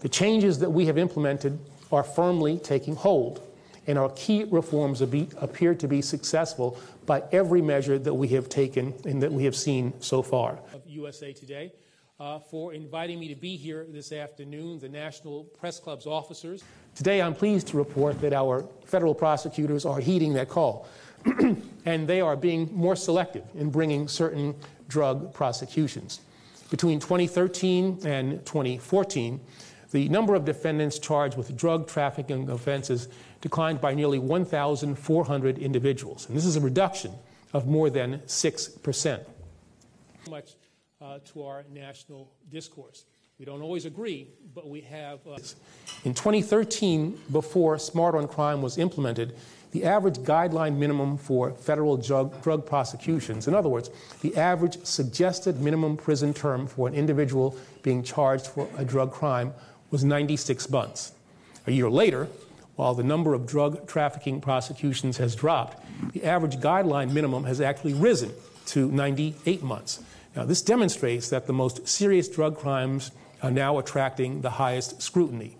The changes that we have implemented are firmly taking hold, and our key reforms appear to be successful by every measure that we have taken and that we have seen so far. Of USA Today. Uh, for inviting me to be here this afternoon, the National Press Club's officers. Today, I'm pleased to report that our federal prosecutors are heeding that call, and they are being more selective in bringing certain drug prosecutions. Between 2013 and 2014, the number of defendants charged with drug trafficking offenses declined by nearly 1,400 individuals. And this is a reduction of more than 6%. Much uh, to our national discourse. We don't always agree, but we have. Uh... In 2013, before Smart on Crime was implemented, the average guideline minimum for federal drug, drug prosecutions, in other words, the average suggested minimum prison term for an individual being charged for a drug crime was 96 months. A year later, while the number of drug trafficking prosecutions has dropped, the average guideline minimum has actually risen to 98 months. Now, this demonstrates that the most serious drug crimes are now attracting the highest scrutiny.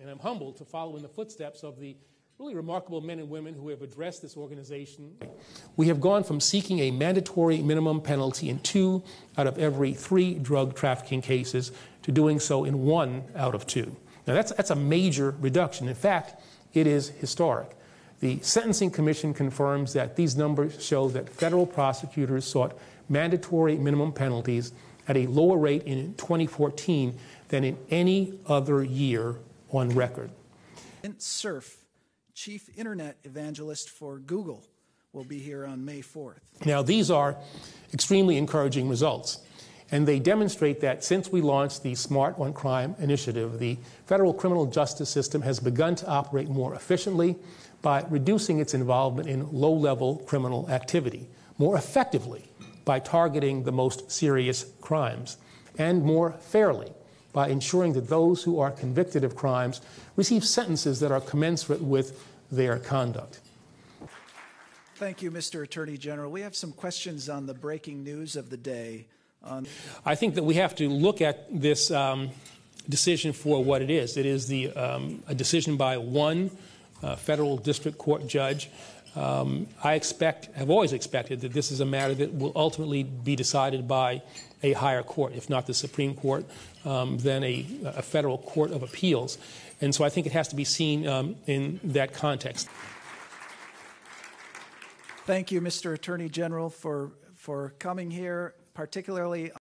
And I'm humbled to follow in the footsteps of the really remarkable men and women who have addressed this organization. We have gone from seeking a mandatory minimum penalty in two out of every three drug trafficking cases to doing so in one out of two. Now, that's, that's a major reduction. In fact, it is historic. The Sentencing Commission confirms that these numbers show that federal prosecutors sought mandatory minimum penalties at a lower rate in 2014 than in any other year on record. Cerf, chief internet evangelist for Google, will be here on May 4th. Now, these are extremely encouraging results. And they demonstrate that since we launched the Smart on Crime initiative, the federal criminal justice system has begun to operate more efficiently by reducing its involvement in low level criminal activity, more effectively by targeting the most serious crimes, and more fairly by ensuring that those who are convicted of crimes receive sentences that are commensurate with their conduct. Thank you, Mr. Attorney General. We have some questions on the breaking news of the day. Um, I think that we have to look at this um, decision for what it is. It is the, um, a decision by one uh, federal district court judge. Um, I expect, have always expected, that this is a matter that will ultimately be decided by a higher court, if not the Supreme Court, um, then a, a, federal court of appeals. And so I think it has to be seen um, in that context. Thank you, Mr. Attorney General, for, for coming here particularly